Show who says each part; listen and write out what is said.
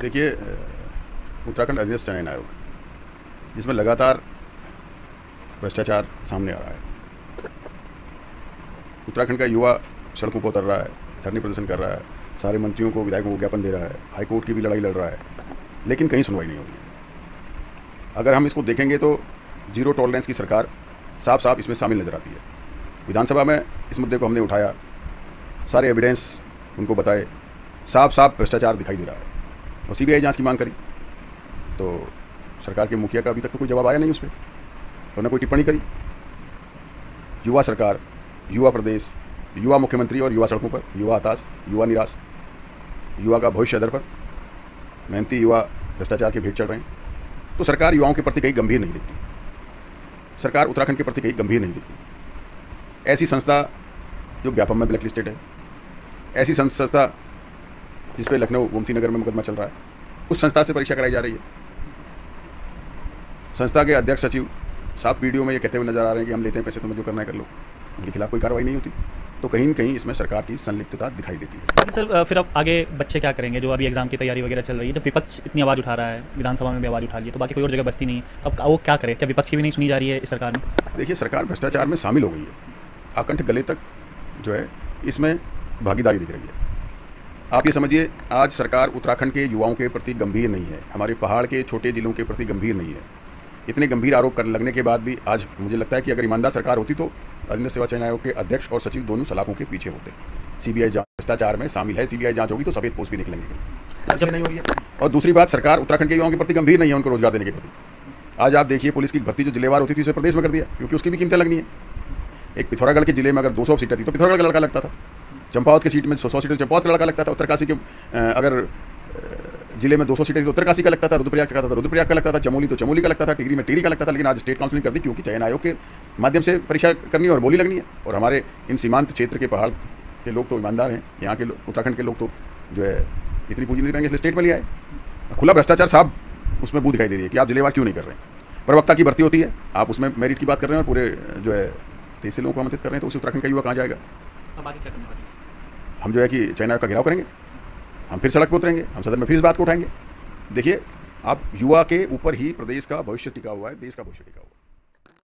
Speaker 1: देखिए उत्तराखंड अधीनस्थ चयन आयोग जिसमें लगातार भ्रष्टाचार सामने आ रहा है। उत्तराखंड का युवा सड़कों पर उतर रहा है, धरने प्रदर्शन कर रहा है, सारे मंत्रियों को, विधायकों को ज्ञापन दे रहा है, हाईकोर्ट की भी लड़ाई लड़ रहा है, लेकिन कहीं सुनवाई नहीं होगी अगर हम इसको देखेंगे तो ज़ीरो टॉलरेंस की सरकार साफ़ साफ़ इसमें शामिल नज़र आती है। विधानसभा में इस मुद्दे को हमने उठाया, सारे एविडेंस उनको बताए साफ़ साफ़ भ्रष्टाचार दिखाई दे रहा है। और सीबीआई जाँच की मांग करी। तो सरकार के मुखिया का अभी तक तो कोई जवाब आया नहीं उस पर उन्होंने कोई टिप्पणी करी। युवा सरकार, युवा प्रदेश, युवा मुख्यमंत्री और युवा सड़कों पर, युवा हताश, युवा निराश, युवा का भविष्य अदर पर, मेहनती युवा भ्रष्टाचार के भेंट चढ़ रहे हैं। तो सरकार युवाओं के प्रति कहीं गंभीर नहीं दिखती। सरकार उत्तराखंड के प्रति कहीं गंभीर नहीं दिखती। ऐसी संस्था जो व्यापम में ब्लैक लिस्टेड है, ऐसी संस्था जिस पर लखनऊ गोमती नगर में मुकदमा चल रहा है। उस संस्था से परीक्षा कराई जा रही है। संस्था के अध्यक्ष सचिव साफ़ वीडियो में ये कहते हुए नज़र आ रहे हैं कि हम लेते हैं पैसे तुम्हें जो करना है कर लो। उनके खिलाफ कोई कार्रवाई नहीं होती। तो कहीं न कहीं इसमें सरकार की संलिप्तता दिखाई देती है।
Speaker 2: सर फिर अब आगे बच्चे क्या करेंगे? जो अभी एग्ज़ाम की तैयारी वगैरह चल रही है जब विपक्ष इतनी आवाज़ उठा रहा है विधानसभा में भी आवाज़ उठा ली है तो बाकी कोई और जगह बस्ती नहीं है। अब वो क्या करे? क्या विपक्ष की भी नहीं सुनी जा रही है इस सरकार में?
Speaker 1: देखिए सरकार भ्रष्टाचार में शामिल हो गई है। आकंठ गले तक जो है इसमें भागीदारी दिख रही है। आप ये समझिए, आज सरकार उत्तराखंड के युवाओं के प्रति गंभीर नहीं है। हमारे पहाड़ के छोटे जिलों के प्रति गंभीर नहीं है। इतने गंभीर आरोप कर लगने के बाद भी आज मुझे लगता है कि अगर ईमानदार सरकार होती तो अन्य सेवा चयन आयोग के अध्यक्ष और सचिव दोनों सलाखों के पीछे होते। सीबीआई जाँच भ्रष्टाचार में शामिल है सीबीआई जाँच होगी तो सफ़ेद पोस्ट भी निकलेंगे। जब नहीं हो रही है। और दूसरी बात, सरकार उत्तराखंड के युवाओं के प्रति गंभीर नहीं है, उनको रोज़गार देने के प्रति। आज आप देखिए, पुलिस की भर्ती जो जिलेवार होती थी, उसे प्रदेश में कर दिया, क्योंकि उसकी भी कीमतें लगनी है। एक पिथौरागढ़ के ज़िले में अगर 200 सीटें थी तो पिथौरागढ़ का लड़का लगता था। चंपावत की सीट में सौ सीटें, चंपावत का लड़का लगता था उत्तरकाशी के अगर ज़िले में 200 सीटें तो उत्तरकाशी का लगता था, रुद्रप्रयाग का था रुद्रप्रयाग का लगता था, चमोली तो चमोली का लगता था, टिहरी में टिहरी का लगता था, लेकिन आज स्टेट काउंसिलिंग कर दी क्योंकि चयन आयोग के माध्यम से परीक्षा करनी है और बोली लगनी है। और हमारे इन सीमांत क्षेत्र के पहाड़ के लोग तो ईमानदार हैं, यहाँ के उत्तराखंड के लोग तो जो है, इतनी पूंजी नहीं इसलिए स्टेट में लिया है खुला भ्रष्टाचार साहब उसमें बू दिखाई दे रही है कि आप जिलेवार क्यों नहीं कर रहे हैं। प्रवक्ता की भर्ती होती है, आप उसमें मेरिट की बात कर रहे हैं और पूरे, जो है तेईस लोगों को आमंत्रित कर रहे हैं तो उस उत्तराखंड का युवा कहाँ जाएगा? हम जो है कि चाइना का घेराव करेंगे, हम फिर सड़क पर उतरेंगे, हम सदन में फिर इस बात को उठाएँगे। देखिए, आप युवा के ऊपर ही प्रदेश का भविष्य टिका हुआ है, देश का भविष्य टिका हुआ है।